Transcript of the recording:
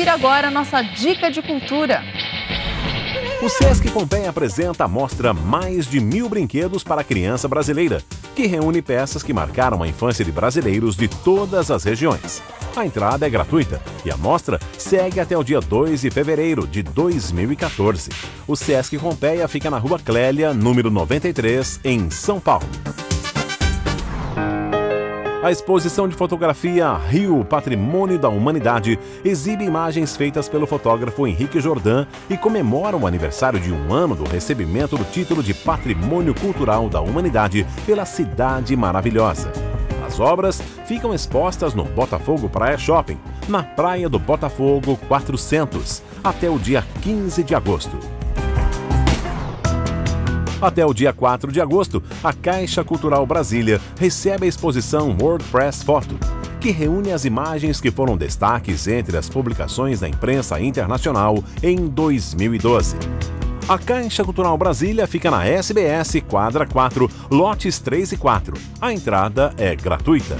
Confira agora a nossa dica de cultura. O Sesc Pompeia apresenta a mostra Mais de Mil Brinquedos para a Criança Brasileira, que reúne peças que marcaram a infância de brasileiros de todas as regiões. A entrada é gratuita e a mostra segue até o dia 2 de fevereiro de 2014. O Sesc Pompeia fica na Rua Clélia, número 93, em São Paulo. A exposição de fotografia Rio Patrimônio da Humanidade exibe imagens feitas pelo fotógrafo Henrique Jordan e comemora o aniversário de um ano do recebimento do título de Patrimônio Cultural da Humanidade pela Cidade Maravilhosa. As obras ficam expostas no Botafogo Praia Shopping, na Praia do Botafogo 400, até o dia 15 de agosto. Até o dia 4 de agosto, a Caixa Cultural Brasília recebe a exposição WordPress Photo, que reúne as imagens que foram destaques entre as publicações da imprensa internacional em 2012. A Caixa Cultural Brasília fica na SBS Quadra 4, lotes 3 e 4. A entrada é gratuita.